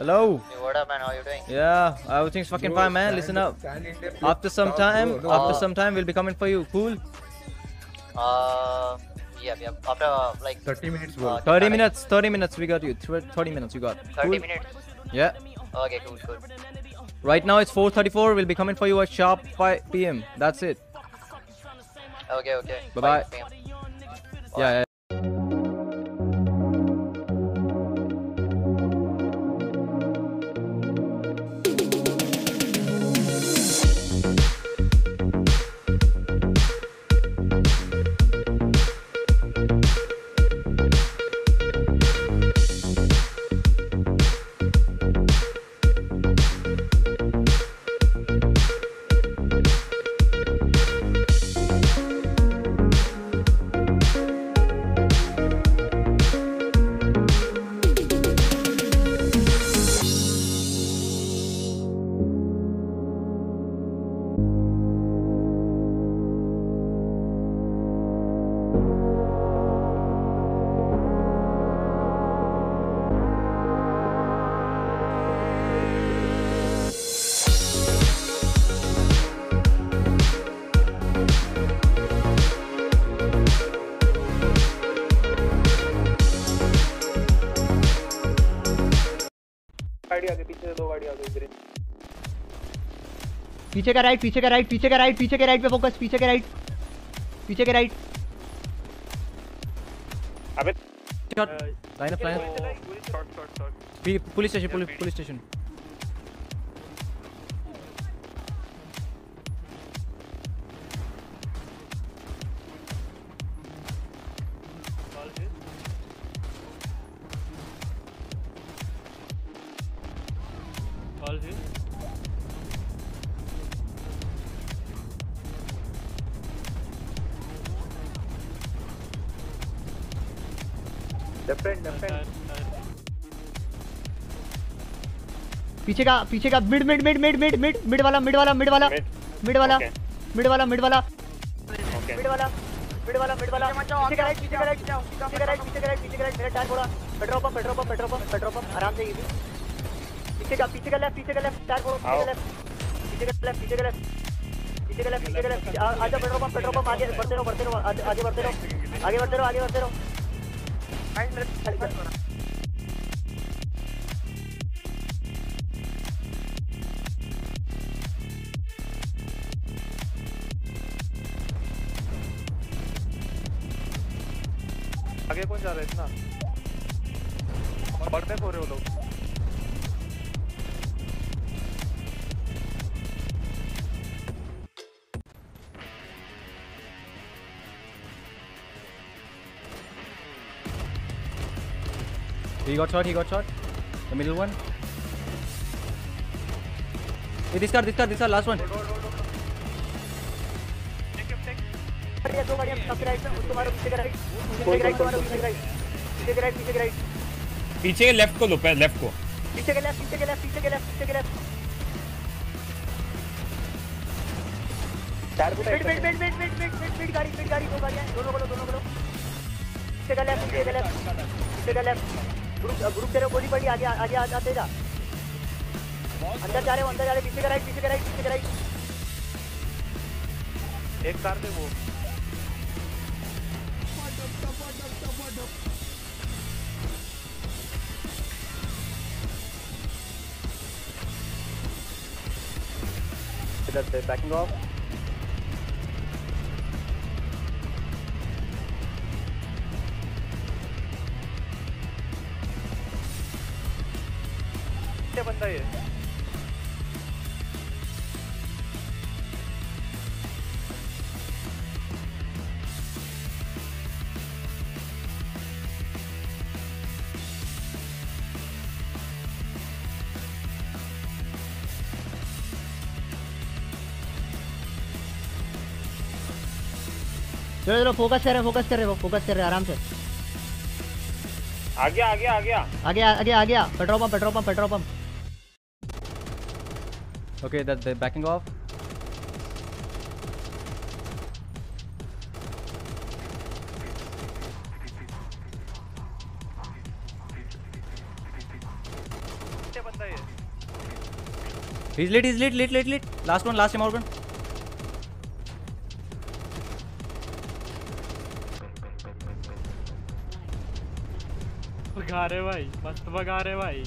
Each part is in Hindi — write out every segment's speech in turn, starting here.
Hello. Hey, what up, man? How you doing? Yeah, everything's fucking fine, man. Listen up. After some time, after some time, we'll be coming for you. Cool. Uh, yeah, yeah. After uh, like 30 minutes uh, bro. 30 minutes. 30 minutes. We got you. 30 minutes. You got. 30 Cool. minutes. Yeah. Okay, cool, cool. Right now it's 4:34. We'll be coming for you at sharp 5 p.m. That's it. Okay, okay. Bye-bye. Yeah. yeah. गाड़ी आगे पीछे से दो गाड़ी आ गई पीछे का राइट पीछे का राइट पीछे का राइट पीछे के राइट पे फोकस पीछे के राइट पीछे के राइट अबे. Line up, police station shot shot different different पीछे का पीछे का mid mid mid mid mid mid mid वाला मिड वाला मिड वाला मिड वाला मिड वाला मिड वाला मिड वाला मिड वाला मिड वाला पीछे का राइट पीछे का राइट पीछे का राइट पीछे का राइट पीछे का राइट मेरा टायर फोड़ा petrol pump petrol pump petrol pump petrol pump आराम से इजी पीछे का पीछे का लेफ़्ट पीछे का लेफ़्ट टायर फोड़ा पीछे का लेफ़्ट पीछे का लेफ़्ट पीछे का लेफ़्ट पीछे का लेफ़्ट पीछे का लेफ़्ट आजा पेट्रोल पंप पेट्रोल पंप आगे बढ़ते रहो बढ़ते रहो आगे आगे बढ़ते रहो आगे बढ़ते रहो आगे बढ़ते रहो आगे कौन जा रहा है इतना? बढ़ते हो रहे हो लोग। He got shot. He got shot. The middle one. Hey, this car. This car. This car. Last one. बढ़िया दो बढ़िया सबके राइट में उसको मारो पीछे के राइट पीछे राइट को मारो पीछे राइट पीछे राइट पीछे राइट पीछे के लेफ़्ट को लो पहले लेफ़्ट को पीछे के लेफ़्ट पीछे के लेफ़्ट पीछे के लेफ़्ट पीछे के लेफ़्ट टायर को mid mid mid mid mid mid mid mid गाड़ी मिड गाड़ी दो गाड़ियाँ दोनों को लो दोनों को लो पीछे का लेफ़्ट पीछे का लेफ़्ट पीछे का लेफ़्ट ग्रुप ग्रुप तेरे गोली पड़ी आगे आगे आ जाते जा। अंदर जा रहे हो अंदर जा रहे पीछे का राइट पीछे का राइट पीछे का राइट एक कार पे वो। इधर से बैकिंग ऑफ़ क्या बंदा ये? चलो चलो फोकस कर रहे फोकस कर रहे फोकस कर रहे आराम से। आ गया आ गया आ गया आगे आ- आगे। आ गया petrol pump petrol pump petrol pump Okay, that they're backing off. He's lit, he's lit, lit, lit, lit. Last one, last Morgan. भगा रहे भाई मस्त भगा रहे भाई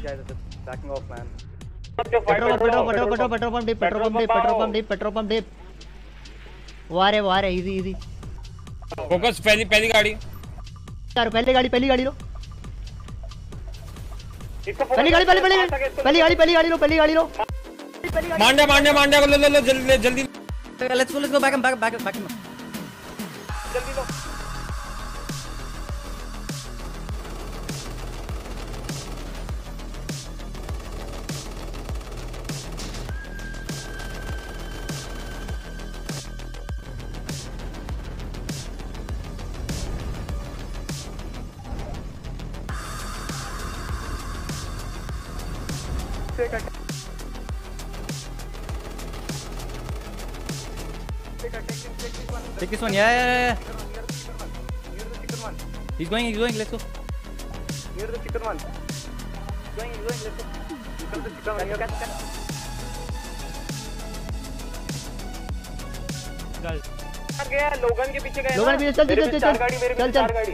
These guys are just backing off, man. Petrol pump, petrol, petrol, petrol, petrol pump deep, petrol pump deep, petrol pump deep, petrol pump deep. वो आ रहे वो आ रहे इजी इजी फोकस पहली पहली गाड़ी यार पहली गाड़ी पहली गाड़ी लो पहली गाड़ी पहली पहली पहली गाड़ी पहली गाड़ी लो पहली गाड़ी लो मांडा मांडा मांडा लो लो लो जल्दी जल्दी Let's go, let's go back back, back, back जल्दी लो Take this one, yeah, yeah, yeah. He's going, he's going, let's go. Near the chicken one. Going, going, let's go. Come to chicken one. Here, catch, catch. गया लोगन के पीछे गए लोगन के पीछे, चल, मेरे चल, पीछे चल, चार चल, गाड़ी मेरे चल, पीछे चल। चार गाड़ी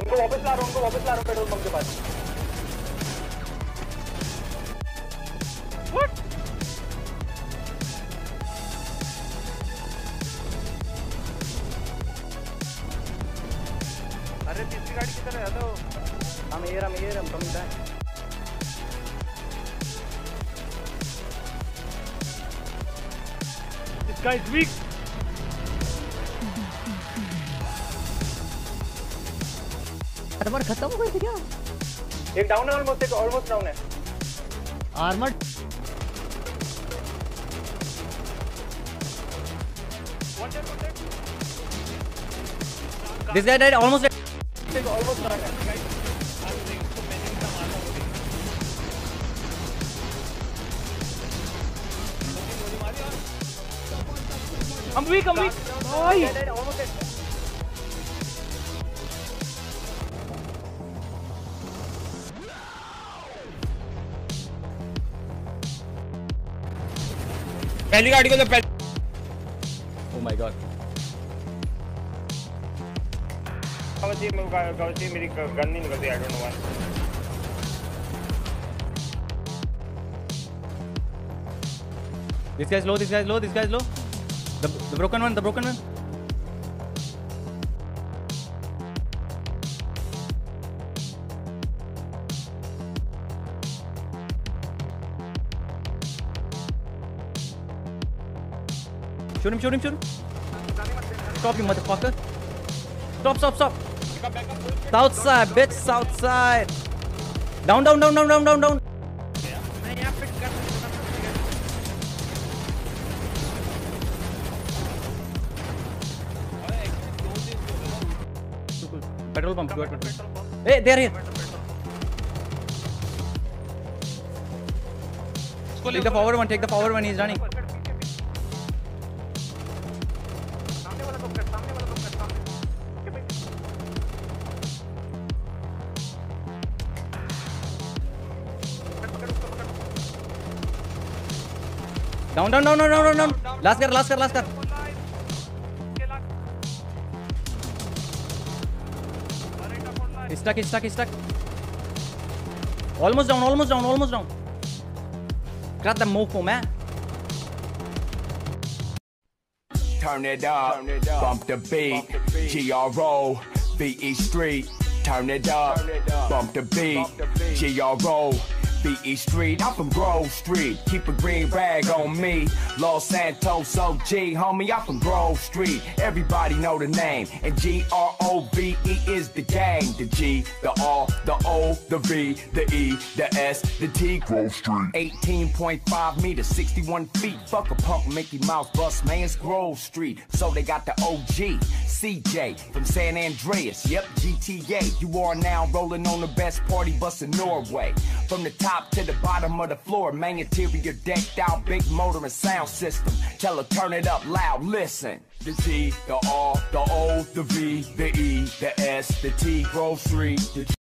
उनको वापस ला रहा हूँ उनको वापस ला रहा हूँ पेट्रोल पंप के पास गाड़ी किधर है hello I'm here, I'm coming back. This guy is weak. Armour खत्म हो गई थी क्या एक डाउन है ऑलमोस्ट एक ऑलमोस्ट डाउन है armour This guy died almost. एक ऑलमोस्ट डाउन है I'm weak, I'm weak. Ay. पहली गाड़ी को लो पहली Oh my god. कवची में कवची मेरी गन नहीं I don't know why This guy's low, this guy's low, this guy's low. The, the broken one, the broken one. Shoot him, shoot him, shoot him. Stop, you motherfucker. Stop, stop, stop. South side, bitch, south side. Down, down, down, down, down, down, down. Petrol pump, go ahead. Hey, they're here. Take the forward one, take the forward one, he's running. Down down down down down down. Last down last last last last कर लास्ट कर stuck stuck stuck Almost down, almost down, almost down. Grab the mofo, man. Turn it up, bump the beat, GRO, BE Street. Turn it up, bump the beat, GRO, B-E Street. I'm from Grove Street. Keep a green rag on me. Los Santos OG, homie. I'm from Grove Street. Everybody know the name. And G-R-O-V-E is the gang. The G, the R, the O, the V, the E, the S, the T. Grove Street. 18.5 meters, 61 feet. Fuck a punk Mickey Mouse bus, man. It's Grove Street. So they got the OG, CJ from San Andreas. Yep, GTA. You are now rolling on the best party bus in Norway. From the top top to the bottom of the floor. Main interior decked out, big motor and sound system. Tell her turn it up loud, listen. The T, the R, the O, the V, the E, the S, the T, grocery, the